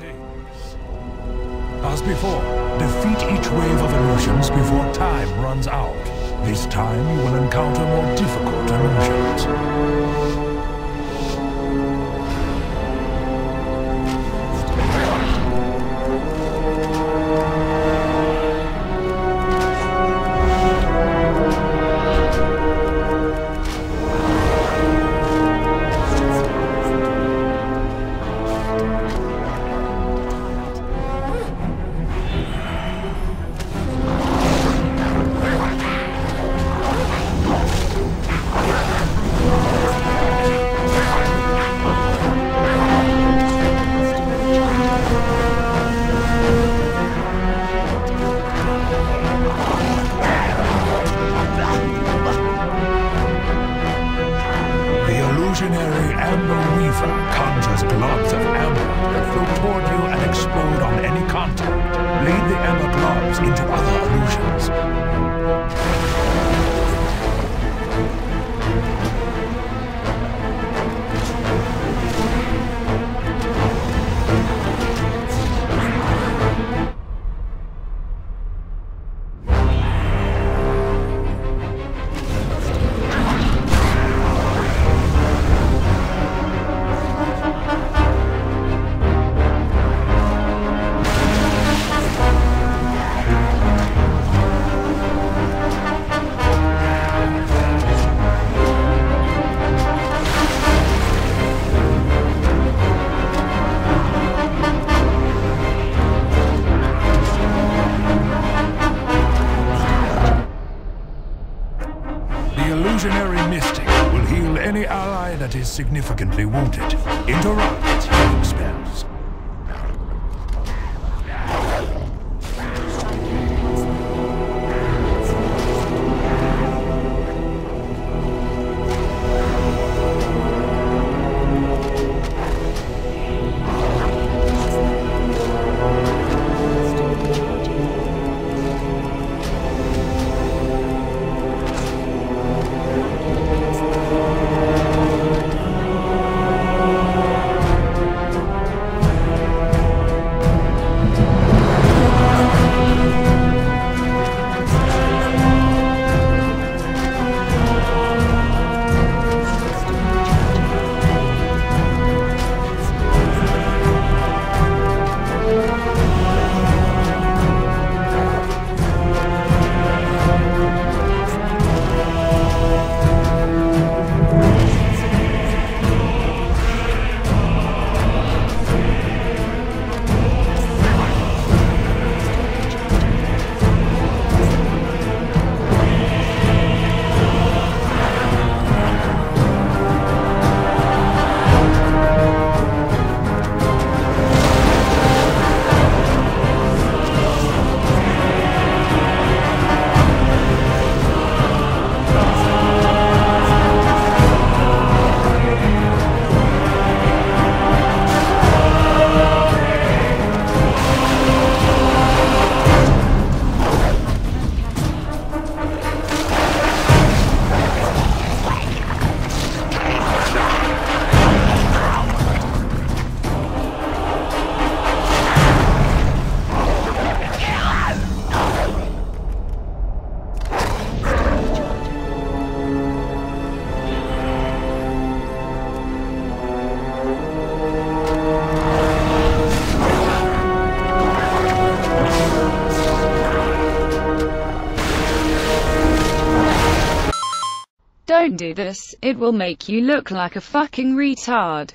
things. As before, defeat each wave of illusions before time runs out. This time you will encounter more difficult Illusionary Amber Weaver conjures globs of amber that float toward you and explode on any contact. Lead the amber globs into other illusionary mystic will heal any ally that is significantly wounded. Interrupt healing spells. Don't do this, it will make you look like a fucking retard.